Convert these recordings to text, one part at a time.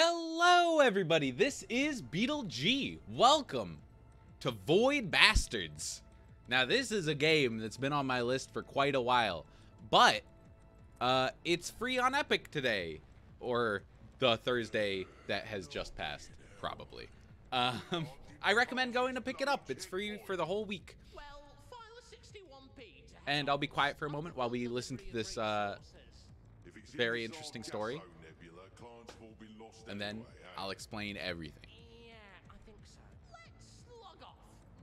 Hello, everybody. This is Beetle G. Welcome to Void Bastards. Now, this is a game that's been on my list for quite a while, but uh, it's free on Epic today, or the Thursday that has just passed, probably. Um, I recommend going to pick it up. It's free for the whole week. And I'll be quiet for a moment while we listen to this uh, very interesting story. And then I'll explain everything. Yeah, I think so. Let's log off.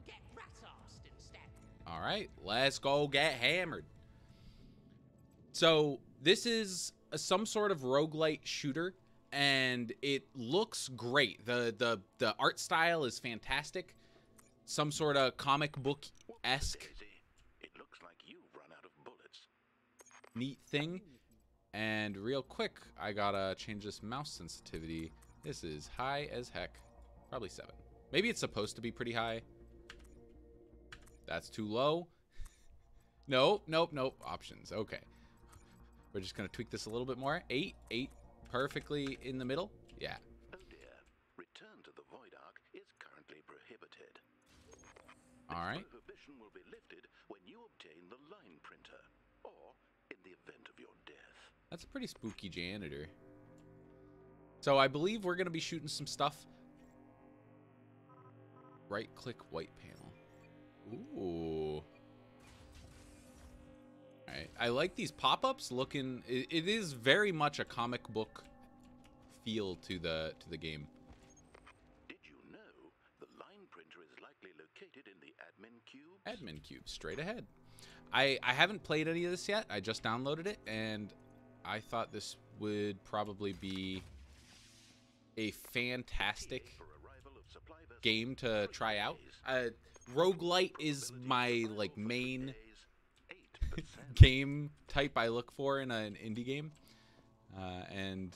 Get rat-arsed instead. All right, let's go get hammered. So, this is a, some sort of roguelite shooter and it looks great. The the the art style is fantastic. Some sort of comic book-esque It looks like you've run out of bullets. neat thing. And real quick, I gotta change this mouse sensitivity. This is high as heck. Probably 7. Maybe it's supposed to be pretty high. That's too low. Nope, nope, nope. Options. Okay. We're just gonna tweak this a little bit more. 8, 8. Perfectly in the middle. Yeah. Oh dear. Return to the Void Ark is currently prohibited. Alright. Prohibition will be lifted when you obtain the line printer, or in the event of your death. That's a pretty spooky janitor. So I believe we're going to be shooting some stuff. Right click white panel. Ooh. Alright. I like these pop-ups looking it, it is very much a comic book feel to the to the game. Did you know the line printer is likely located in the admin cube? Admin cube straight ahead. I I haven't played any of this yet. I just downloaded it and I thought this would probably be a fantastic game to try out. Uh, roguelite is my like main game type I look for in an indie game, uh, and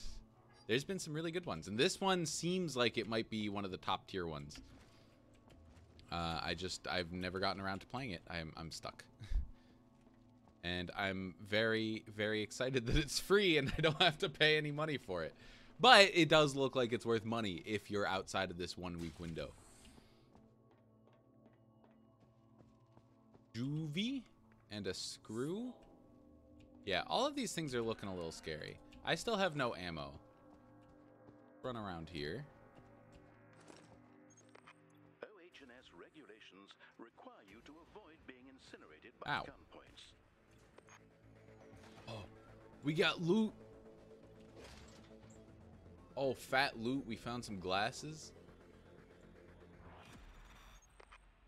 there's been some really good ones. And this one seems like it might be one of the top tier ones. Uh, I just I've never gotten around to playing it. I'm I'm stuck. and I'm very, very excited that it's free and I don't have to pay any money for it. But it does look like it's worth money if you're outside of this one week window. Juvie and a screw. Yeah, all of these things are looking a little scary. I still have no ammo. Run around here. OH&S regulations require you to avoid being incinerated by Ow. gunpoints. We got loot. Oh, fat loot. We found some glasses.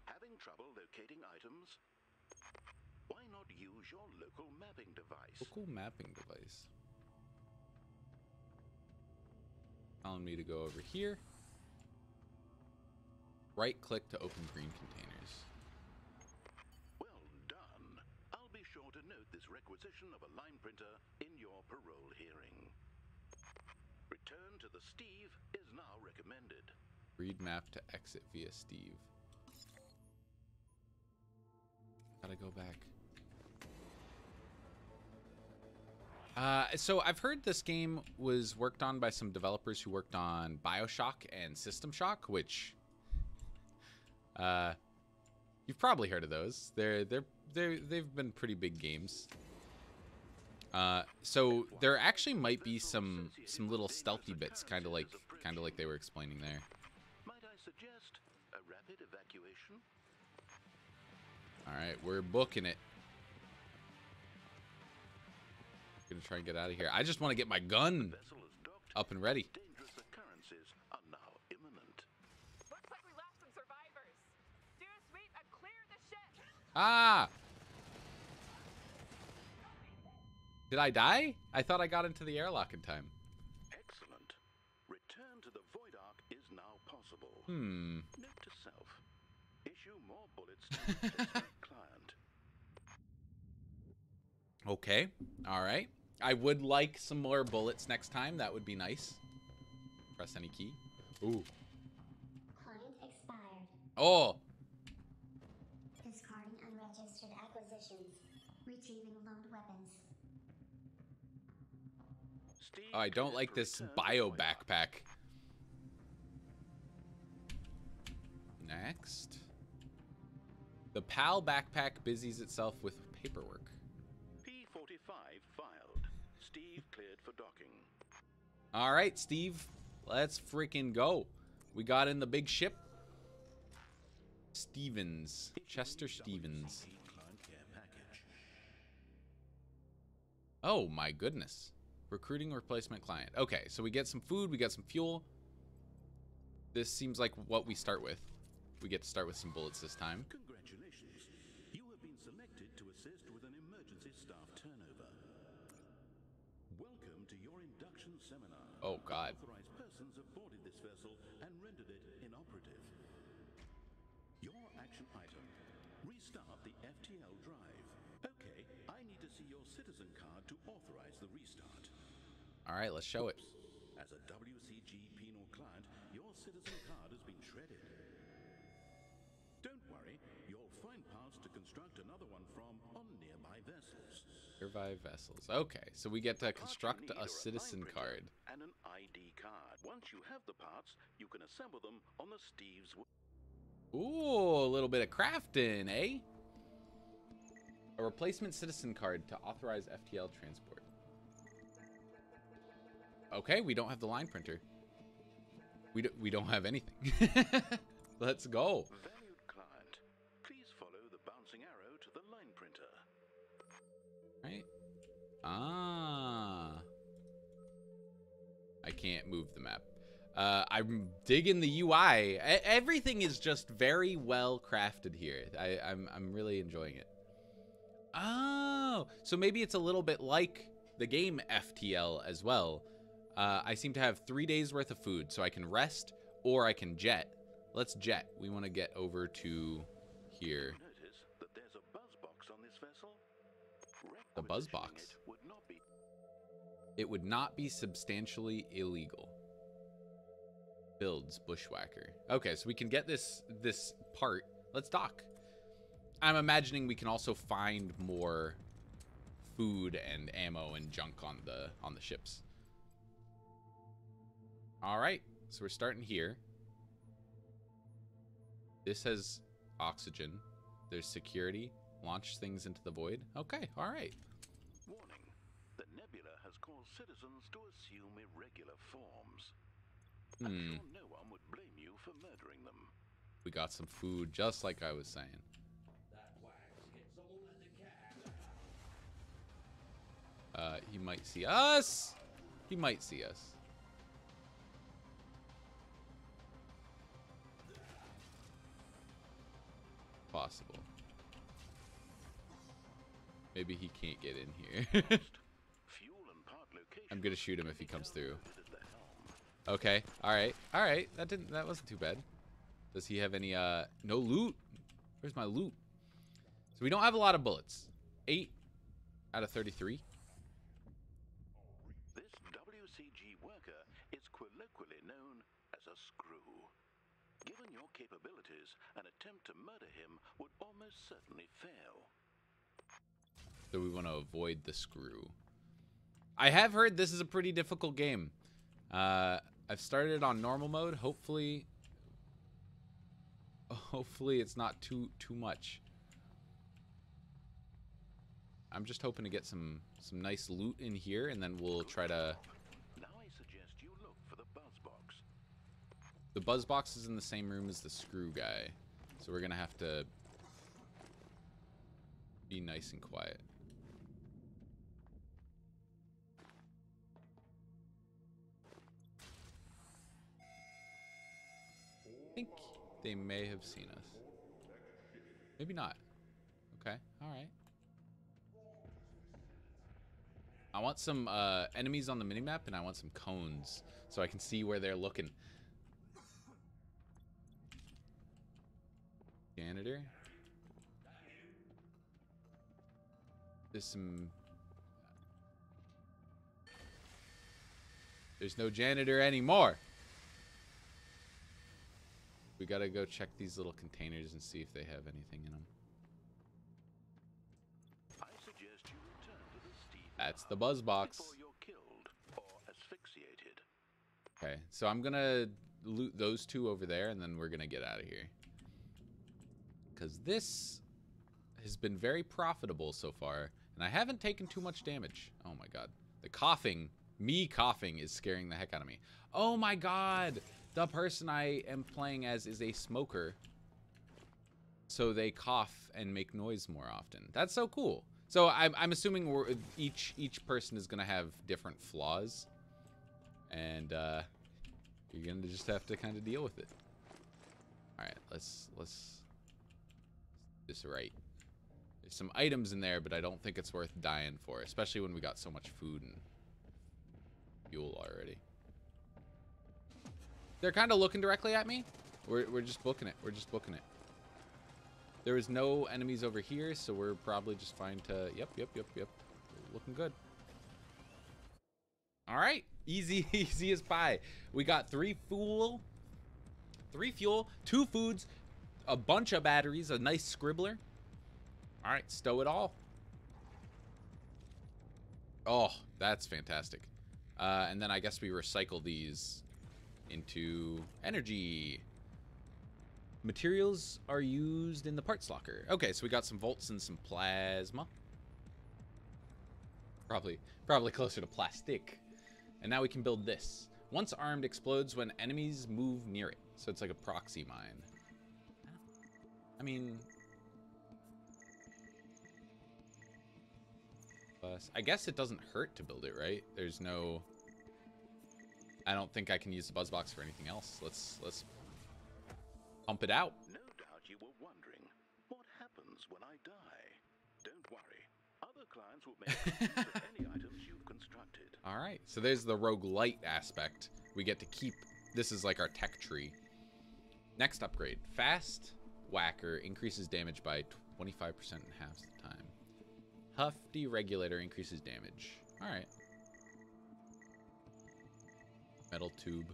Having trouble locating items? Why not use your local mapping device? Local mapping device. Telling me to go over here. Right click to open green containers. Well done. I'll be sure to note this requisition of a line printer parole hearing. Return to the Steve is now recommended. Read map to exit via Steve. Gotta go back. Uh, so I've heard this game was worked on by some developers who worked on Bioshock and System Shock, which uh, you've probably heard of those. They're they're they they've been pretty big games. Uh, so there actually might be some some little stealthy bits, kind of like kind of like they were explaining there. Might I suggest a rapid evacuation? All right, we're booking it. Gonna try and get out of here. I just want to get my gun Vessel is docked. up and ready. Dangerous occurrences are now imminent. Looks like we lost some survivors. Do a sweep and clear the ship. Ah! Did I die? I thought I got into the airlock in time. Excellent. Return to the Void Ark is now possible. Hmm. Note to self. Issue more bullets to the client. Okay. All right. I would like some more bullets next time. That would be nice. Press any key. Ooh. Client expired. Oh. Discarding unregistered acquisitions. Retrieving loaned weapons. Oh, I don't like this bio backpack. Next. The PAL backpack busies itself with paperwork. P45 filed. Steve cleared for docking. All right, Steve. Let's freaking go. We got in the big ship. Stevens. Chester Stevens. Oh my goodness. Recruiting replacement client. Okay, so we get some food, we get some fuel. This seems like what we start with. We get to start with some bullets this time. Congratulations. You have been selected to assist with an emergency staff turnover. Welcome to your induction seminar. Oh, God. Authorized persons have boarded this vessel and rendered it inoperative. Your action item. Restart the FTL drive. Okay, I need to see your citizen card to authorize the restart. All right, let's show it. As a WCG penal client, your citizen card has been shredded. Don't worry, you'll find parts to construct another one from on nearby vessels. Survive vessels. Okay, so we get to construct a citizen card. and an ID card. Once you have the parts, you can assemble them on the Steve's. Ooh, a little bit of crafting, eh? A replacement citizen card to authorize FTL transport. Okay, we don't have the line printer. We don't, we don't have anything. Let's go. Valued client, please follow the bouncing arrow to the line printer. Right? Ah. I can't move the map. Uh, I'm digging the UI. E- everything is just very well crafted here. I, I'm, I'm really enjoying it. Oh, so maybe it's a little bit like the game FTL as well. Uh, I seem to have three days worth of food, so I can rest or I can jet. Let's jet. We want to get over to here. Notice that there's a buzz box on this vessel. The buzz box. It would not be It would not be substantially illegal. Builds bushwhacker. Okay, so we can get this this part. Let's dock. I'm imagining we can also find more food and ammo and junk on the on the ships. All right, so we're starting here. This has oxygen. There's security. Launch things into the void. Okay, all right. Warning. The nebula has caused citizens to assume irregular forms. I'm Hmm. sure no one would blame you for murdering them. We got some food, just like I was saying. Uh, he might see us. He might see us. Possible. Maybe he can't get in here. Fuel and part location. I'm gonna shoot him if he comes through. at the helm. Okay. All right. All right. That didn't. That wasn't too bad. Does he have any? Uh, no loot. Where's my loot? So we don't have a lot of bullets. Eight out of thirty-three. This WCG worker is colloquially known as a screw. Your capabilities, an attempt to murder him would almost certainly fail. So we want to avoid the screw. I have heard this is a pretty difficult game. Uh, I've started on normal mode. Hopefully, hopefully it's not too too much. I'm just hoping to get some some nice loot in here, and then we'll try to. Now I suggest you look for the buzz box. The buzz box is in the same room as the screw guy, so we're gonna have to be nice and quiet. I think they may have seen us. Maybe not. Okay, alright. I want some uh, enemies on the minimap and I want some cones so I can see where they're looking. Janitor. There's some. There's no janitor anymore. We gotta go check these little containers and see if they have anything in them. I suggest you return to the Steve That's the buzz box. you're killed or asphyxiated. Okay, so I'm gonna loot those two over there, and then we're gonna get out of here. Because this has been very profitable so far, and I haven't taken too much damage. Oh my god. The coughing, me coughing, is scaring the heck out of me. Oh my god! The person I am playing as is a smoker. So they cough and make noise more often. That's so cool. So I'm, I'm assuming each each person is gonna have different flaws, and uh, you're gonna just have to kind of deal with it. All right, let's let's this right. There's some items in there, but I don't think it's worth dying for, especially when we got so much food and fuel already. They're kind of looking directly at me. We're, we're just booking it. We're just booking it. There is no enemies over here, so we're probably just fine to... Yep, yep, yep, yep. Looking good. All right. Easy, easy as pie. We got three fuel, three fuel, two foods, a bunch of batteries, a nice scribbler. All right, stow it all. Oh, that's fantastic. Uh, and then I guess we recycle these into energy. Materials are used in the parts locker. Okay, so we got some volts and some plasma. Probably, probably closer to plastic. And now we can build this. Once armed, explodes when enemies move near it. So it's like a proxy mine. I mean... Plus, I guess it doesn't hurt to build it, right? There's no... I don't think I can use the buzz box for anything else. Let's let's pump it out. No doubt you were wondering, what happens when I die? Don't worry. Other clients will make any items you've constructed. All right, so there's the roguelite aspect. We get to keep, this is like our tech tree. Next upgrade, Fast Whacker increases damage by 25% in half the time. Hefty Regulator increases damage. All right. Metal tube.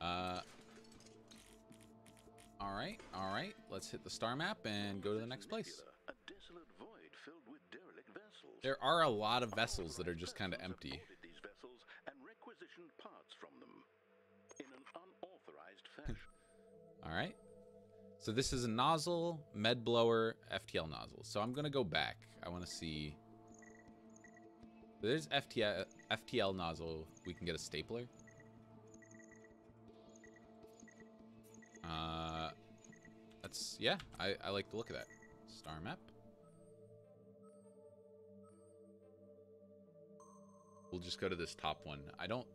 Uh, all right, all right. Let's hit the star map and go to the next place. A desolate void filled with derelict vessels. There are a lot of vessels that are just kind of empty. Boarded these vessels and requisitioned parts from them in an unauthorized fashion. All right. So this is a nozzle, med blower, FTL nozzle. So I'm going to go back. I want to see. There's FTL, FTL nozzle. We can get a stapler. Uh, that's, yeah, I, I like the look of that. Star map. We'll just go to this top one. I don't...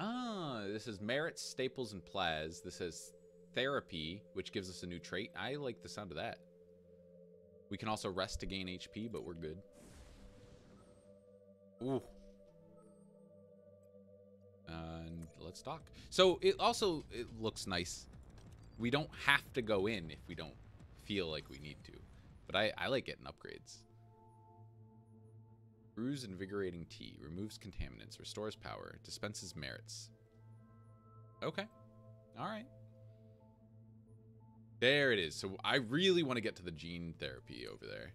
Ah, this is Merits, Staples, and Plaz. This is Therapy, which gives us a new trait. I like the sound of that. We can also rest to gain HP, but we're good. Ooh. And let's talk. So it also it looks nice. We don't have to go in if we don't feel like we need to. But I, I like getting upgrades. Brews invigorating tea. Removes contaminants. Restores power. Dispenses merits. Okay. Alright. There it is. So I really want to get to the gene therapy over there.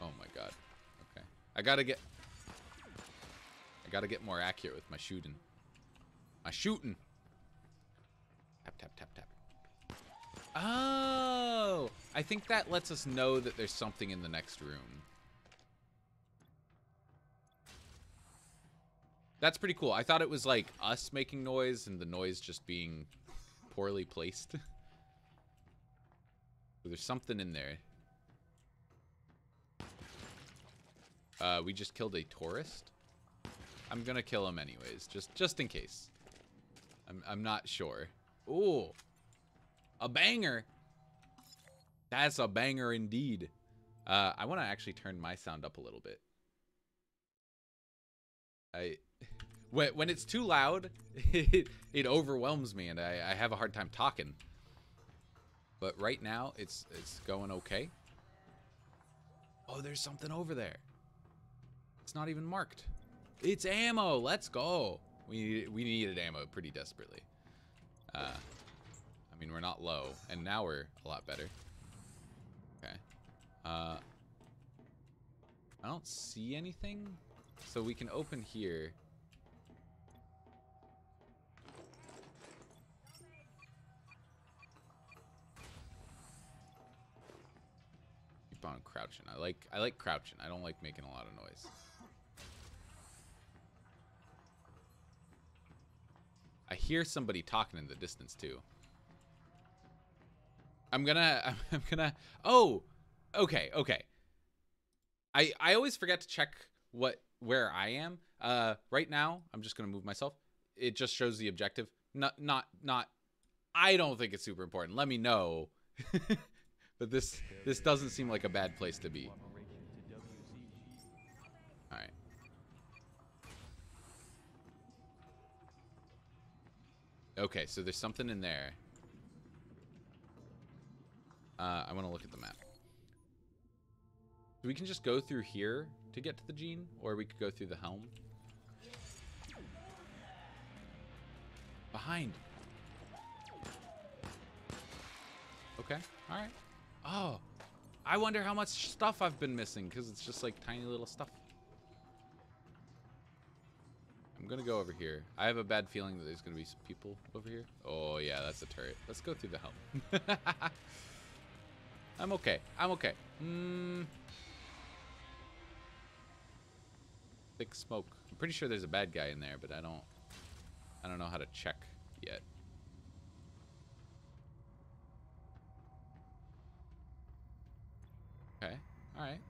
Oh my god. Okay. I gotta get... I gotta get more accurate with my shooting. My shooting! Tap, tap, tap, tap. Oh! I think that lets us know that there's something in the next room. That's pretty cool. I thought it was like us making noise and the noise just being poorly placed. There's something in there. Uh, we just killed a tourist. I'm gonna kill him anyways, just just in case. I'm I'm not sure. Ooh, a banger. That's a banger indeed. Uh, I want to actually turn my sound up a little bit. I when when it's too loud, it, it overwhelms me and I, I have a hard time talking. But right now, it's it's going okay. Oh, there's something over there. It's not even marked. It's ammo. Let's go. We need, we needed ammo pretty desperately. Uh, I mean, we're not low, and now we're a lot better. Okay. Uh, I don't see anything. So we can open here. Keep on crouching. I like I like crouching. I don't like making a lot of noise. I hear somebody talking in the distance too. I'm gonna I'm gonna oh okay okay I I always forget to check what where I am. Uh, right now, I'm just gonna move myself. It just shows the objective. Not not not. I don't think it's super important. Let me know. but this this doesn't seem like a bad place to be. All right. Okay, so there's something in there. Uh, I want to look at the map. We can just go through here to get to the gene, or we could go through the helm. Behind. Okay, alright. Oh, I wonder how much stuff I've been missing, because it's just like tiny little stuff. I'm gonna go over here. I have a bad feeling that there's gonna be some people over here. Oh yeah, that's a turret. Let's go through the helm. I'm okay. I'm okay. Hmm. Thick smoke. I'm pretty sure there's a bad guy in there, but I don't I don't know how to check yet. Okay. Alright.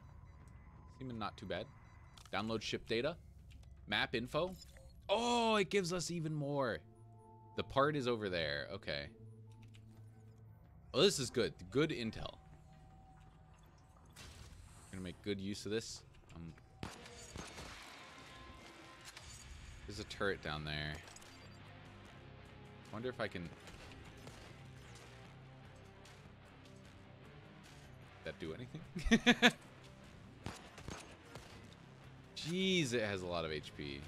Seeming not too bad. Download ship data. Map info. Oh, it gives us even more. The part is over there. Okay. Well, this is good. Good intel. Gonna make good use of this. Um, there's a turret down there. Wonder if I can. That do anything? Jeez, it has a lot of HP.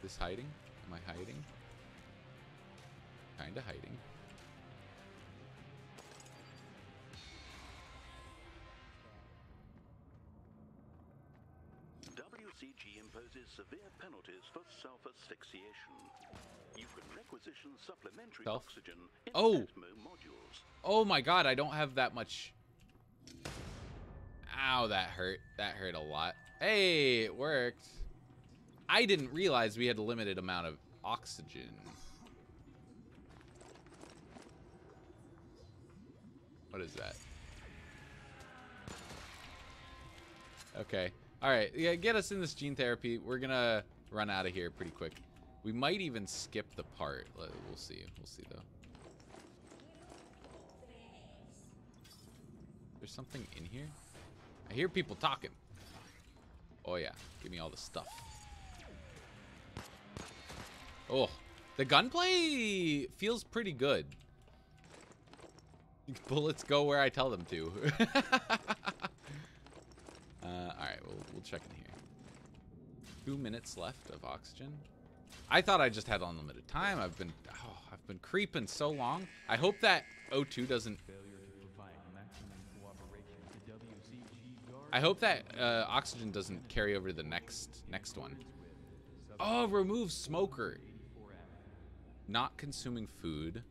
This hiding? Am I hiding? Kinda hiding. WCG imposes severe penalties for self-asphyxiation. You can requisition supplementary Self? oxygen in Oh! Atmo modules. Oh my god, I don't have that much. Ow, that hurt. That hurt a lot. Hey, it worked. I didn't realize we had a limited amount of oxygen. What is that? Okay. All right. Yeah, get us in this gene therapy. We're gonna run out of here pretty quick. We might even skip the part. We'll see. We'll see though. There's something in here. I hear people talking. Oh yeah, give me all the stuff. Oh, the gunplay feels pretty good. Bullets go where I tell them to. uh, all right, we'll, we'll check in here. Two minutes left of oxygen. I thought I just had unlimited time. I've been, oh, I've been creeping so long. I hope that O2 doesn't. I hope that uh, oxygen doesn't carry over to the next next one. Oh, remove smoker. Not consuming food.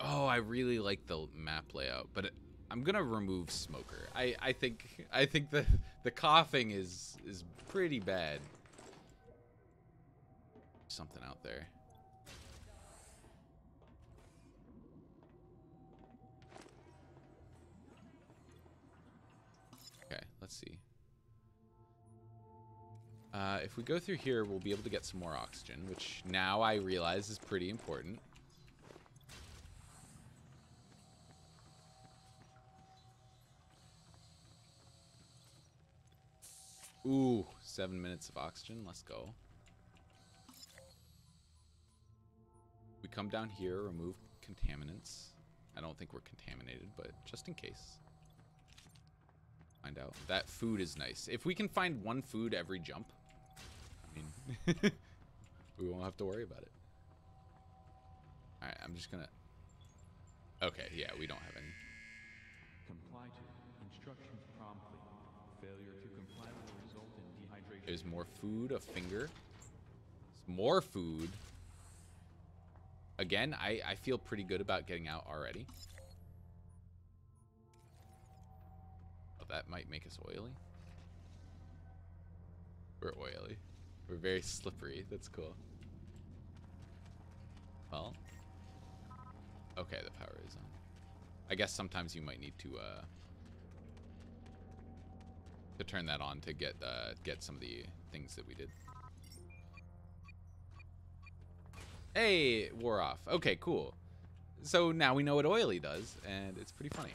Oh, I really like the map layout, but I'm gonna remove smoker. I I think I think the the coughing is is pretty bad. Something out there. Okay, let's see. Uh, if we go through here, we'll be able to get some more oxygen, which now I realize is pretty important. Ooh, seven minutes of oxygen. Let's go. We come down here, remove contaminants. I don't think we're contaminated, but just in case. Find out. That food is nice. If we can find one food every jump, I mean, we won't have to worry about it. All right, I'm just gonna. Okay, yeah, we don't have any. There's more food, a finger. More food. Again, I, I feel pretty good about getting out already. Oh, that might make us oily. We're oily. We're very slippery. That's cool. Well. Okay, the power is on. I guess sometimes you might need to uh to turn that on to get uh get some of the things that we did. Hey, wore off. Okay, cool. So now we know what oily does, and it's pretty funny.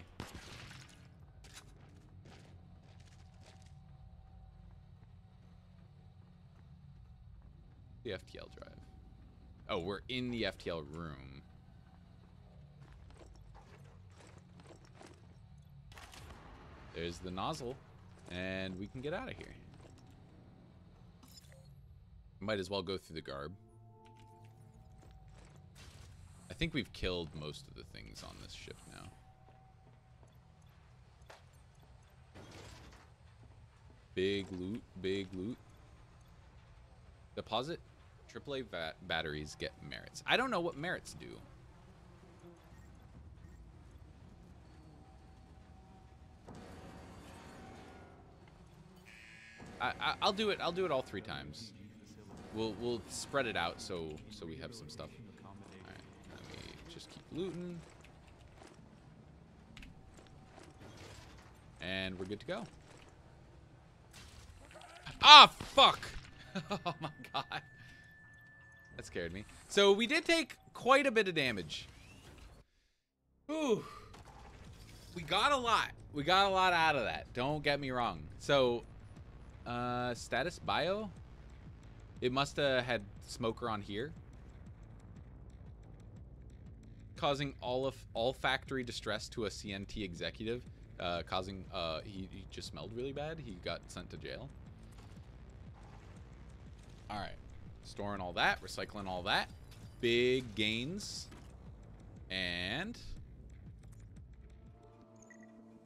The FTL drive. Oh, we're in the FTL room. There's the nozzle, and we can get out of here. Might as well go through the garb. I think we've killed most of the things on this ship now. Big loot, big loot. Deposit AAA batteries get merits. I don't know what merits do. I, I, I'll do it. I'll do it all three times. We'll we'll spread it out so so we have some stuff. All right, let me just keep looting, and we're good to go. Ah, fuck! oh my god, that scared me. So we did take quite a bit of damage. Ooh, we got a lot. We got a lot out of that. Don't get me wrong. So, uh, status bio. It must have had smoker on here. Causing all of olfactory distress to a CNT executive. Uh, causing uh, he, he just smelled really bad. He got sent to jail. All right, storing all that, recycling all that, big gains, and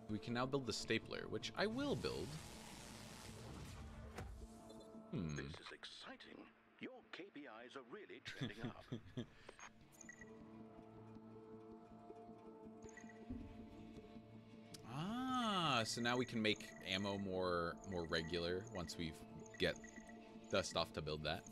we can now build the stapler, which I will build. Hmm. This is exciting. Your KPIs are really trending up. Ah, so now we can make ammo more more regular once we get the stuff to build that.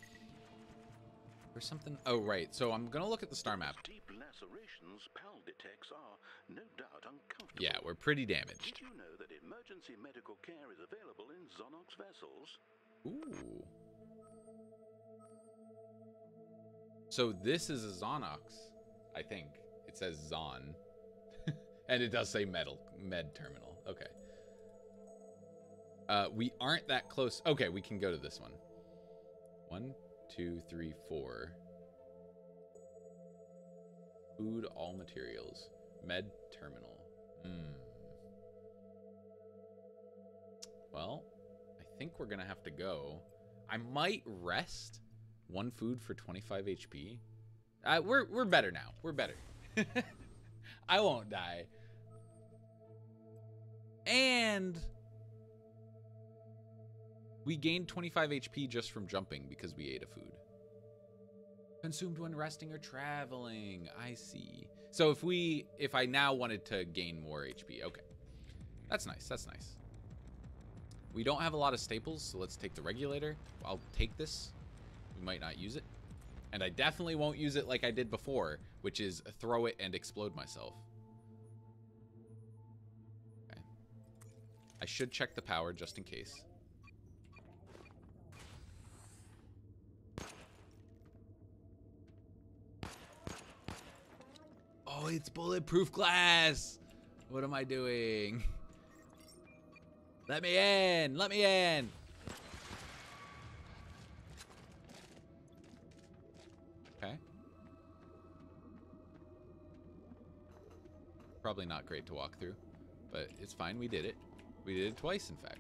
Or something. Oh, right. So I'm gonna look at the star map. Deep lacerations PAL detects are no doubt uncomfortable. Yeah, we're pretty Did damaged. you know that emergency medical care is available in Zonox vessels? Ooh. So this is a Zonox, I think. It says Zon. and it does say metal med terminal. Okay. Uh, we aren't that close. Okay, we can go to this one. One, two, three, four. Food, all materials. Med terminal. Hmm. Think we're gonna have to go. I might rest one food for 25 HP. Uh, we're we're better now. We're better. I won't die. And we gained 25 HP just from jumping because we ate a food. Consumed when resting or traveling. I see. So if we if I now wanted to gain more HP, okay. That's nice. That's nice. We don't have a lot of staples, so let's take the regulator. I'll take this. We might not use it. And I definitely won't use it like I did before, which is throw it and explode myself. Okay. I should check the power just in case. Oh, it's bulletproof glass. What am I doing? Let me in. Let me in. Okay. Probably not great to walk through, but it's fine. We did it. We did it twice, in fact.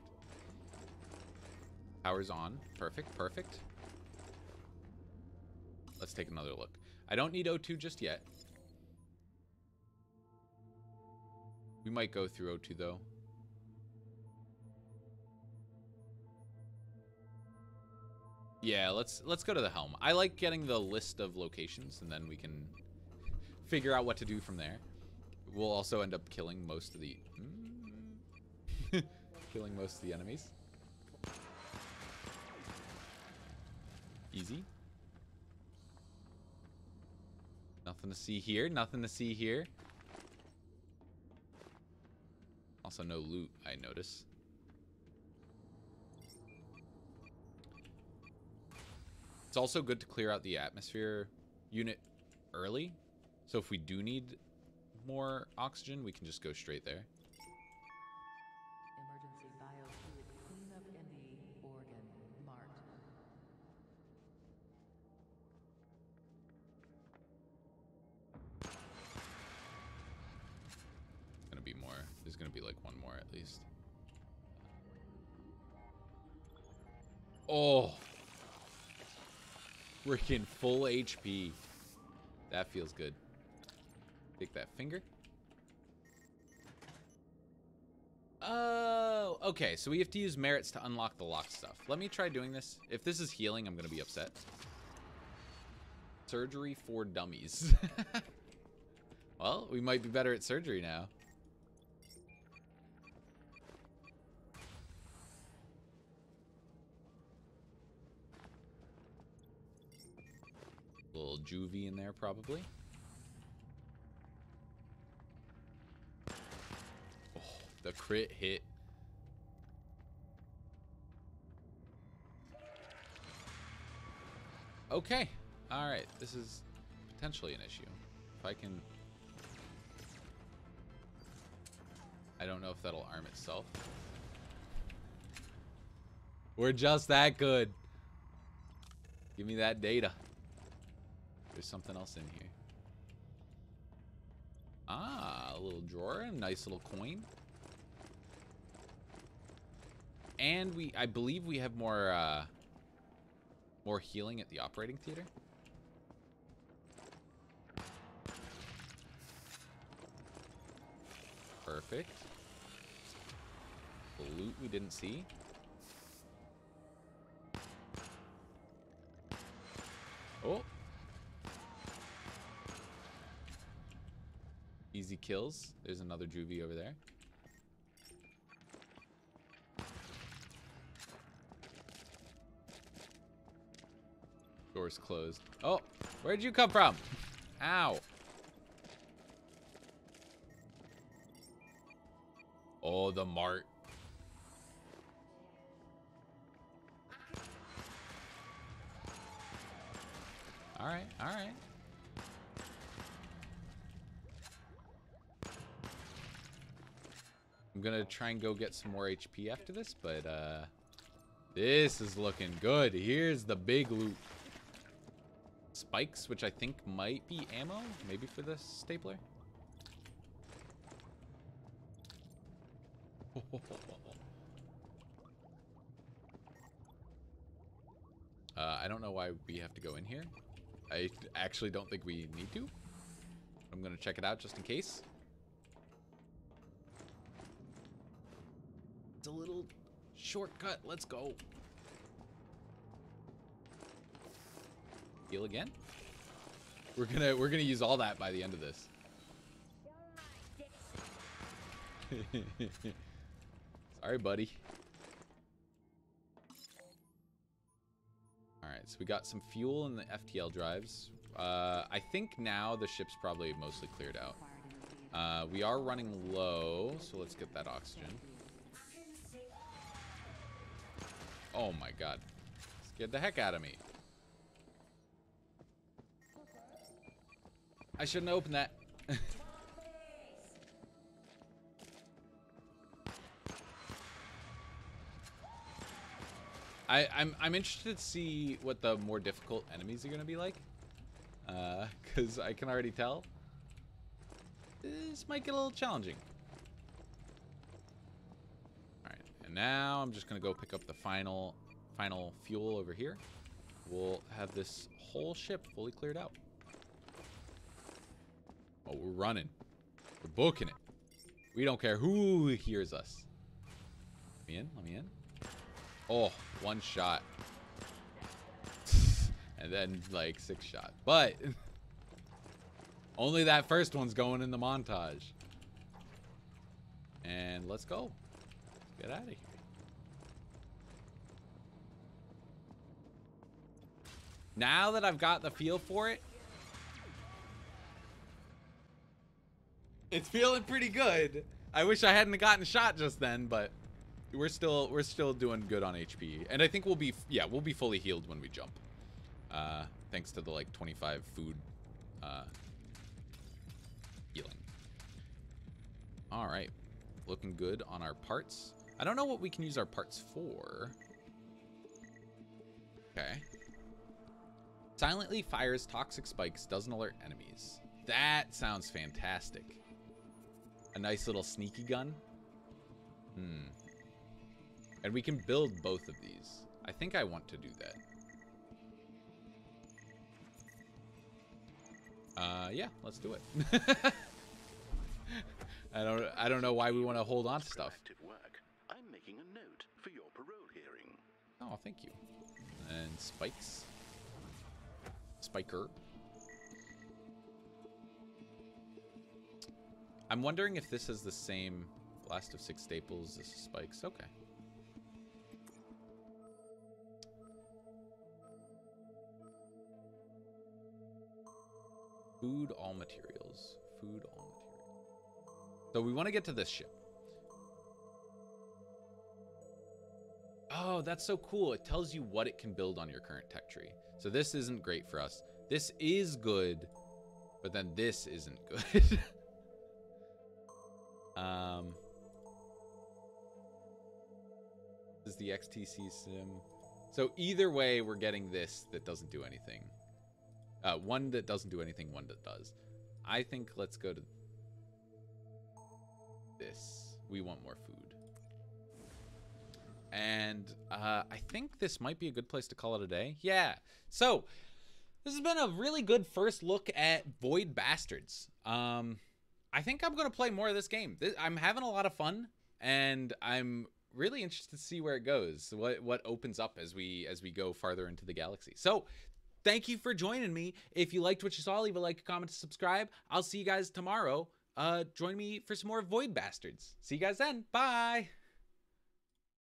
Power's on. Perfect, perfect. let's take another look. I don't need O2 just yet. We might go through O2 though. Yeah, let's let's go to the helm. I like getting the list of locations and then we can figure out what to do from there. We'll also end up killing most of the mm, killing most of the enemies. Easy. Nothing to see here. Nothing to see here. Also, no loot, I notice. It's also good to clear out the atmosphere unit early. So if we do need more oxygen, we can just go straight there. HP. That feels good. Take that finger. Oh, okay. So we have to use merits to unlock the lock stuff. Let me try doing this. If this is healing, I'm gonna be upset. Surgery for dummies. well, we might be better at surgery now. Little juvie in there, probably. Oh, the crit hit. Okay. All right. This is potentially an issue. If I can... I don't know if that'll arm itself. We're just that good. Give me that data. There's something else in here. Ah, a little drawer, a nice little coin. And we, I believe we have more, uh, more healing at the operating theater. Perfect. Loot we didn't see. Easy kills. There's another juvie over there. Door's closed. Oh, where'd you come from? Ow. Oh, the mart. All right, all right. I'm gonna try and go get some more HP after this, but uh, this is looking good. Here's the big loot. Spikes, which I think might be ammo, maybe for the stapler. Uh, I don't know why we have to go in here. I actually don't think we need to. I'm gonna check it out just in case. It's a little shortcut. Let's go. Heal again. We're gonna we're gonna use all that by the end of this. Sorry, buddy. All right, so we got some fuel in the FTL drives. Uh, I think now the ship's probably mostly cleared out. Uh, we are running low, so let's get that oxygen. Oh my god. Scared the heck out of me. I shouldn't opened that. I, I'm I'm interested to see what the more difficult enemies are gonna be like, uh, because I can already tell this might get a little challenging. All right, and now I'm just gonna go pick up the final final fuel over here. we'll have this whole ship fully cleared out. Oh, we're running. We're booking it. We don't care who hears us. Let me in. Let me in. Oh, one shot. and then, like, six shot. But, only that first one's going in the montage. And let's go. Get out of here. Now that I've got the feel for it, it's feeling pretty good. I wish I hadn't gotten shot just then, but we're still we're still doing good on HP, and I think we'll be yeah we'll be fully healed when we jump, uh, thanks to the like 25 food uh, healing. All right, looking good on our parts. I don't know what we can use our parts for. Okay. Silently fires toxic spikes, doesn't alert enemies. That sounds fantastic. A nice little sneaky gun. Hmm. And we can build both of these. I think I want to do that. Uh, yeah, let's do it. I don't, I don't know why we want to hold on to stuff. Making a note for your parole hearing. Oh, thank you. And spikes. Spiker. I'm wondering if this is the same last of six staples as spikes. Okay. Food, all materials. Food, all materials. So we want to get to this ship. Oh, that's so cool. It tells you what it can build on your current tech tree. So this isn't great for us. This is good, but then this isn't good. um, this is the XTC sim. So either way, we're getting this that doesn't do anything. Uh, one that doesn't do anything, one that does. I think let's go to this. We want more food. And uh, I think this might be a good place to call it a day. Yeah. So this has been a really good first look at Void Bastards. Um, I think I'm going to play more of this game. This, I'm having a lot of fun, and I'm really interested to see where it goes. What what opens up as we as we go farther into the galaxy. So thank you for joining me. If you liked what you saw, leave a like, comment, subscribe. I'll see you guys tomorrow. Uh, join me for some more Void Bastards. See you guys then. Bye.